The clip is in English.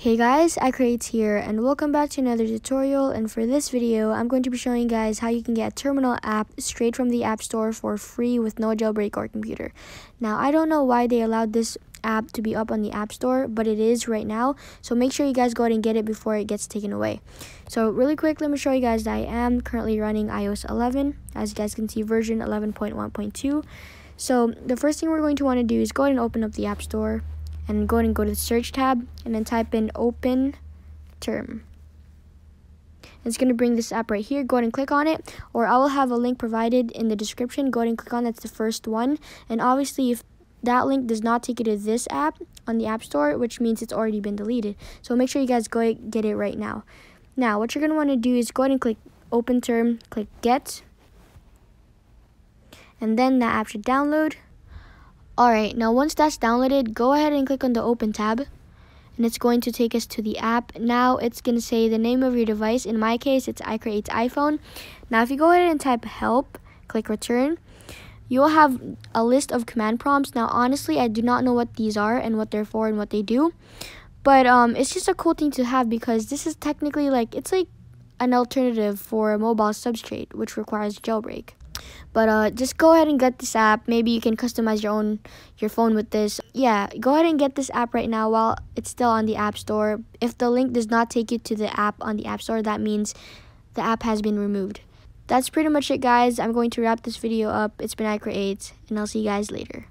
Hey guys, iCreates here and welcome back to another tutorial and for this video I'm going to be showing you guys how you can get a terminal app straight from the app store for free with no jailbreak or computer. Now I don't know why they allowed this app to be up on the app store but it is right now so make sure you guys go ahead and get it before it gets taken away. So really quick let me show you guys that I am currently running iOS 11 as you guys can see version 11.1.2. So the first thing we're going to want to do is go ahead and open up the app store and go ahead and go to the search tab and then type in open term. It's going to bring this app right here. Go ahead and click on it, or I will have a link provided in the description. Go ahead and click on that's the first one. And obviously, if that link does not take you to this app on the App Store, which means it's already been deleted. So make sure you guys go get it right now. Now, what you're going to want to do is go ahead and click OpenTerm, click get, and then that app should download. Alright, now once that's downloaded, go ahead and click on the open tab and it's going to take us to the app. Now it's going to say the name of your device. In my case, it's iCreate's iPhone. Now if you go ahead and type help, click return, you will have a list of command prompts. Now honestly, I do not know what these are and what they're for and what they do. But um, it's just a cool thing to have because this is technically like, it's like an alternative for a mobile substrate, which requires jailbreak. But uh, just go ahead and get this app. Maybe you can customize your own your phone with this. Yeah, go ahead and get this app right now while it's still on the App Store. If the link does not take you to the app on the App Store, that means the app has been removed. That's pretty much it, guys. I'm going to wrap this video up. It's been iCreate, and I'll see you guys later.